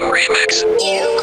Remix. You.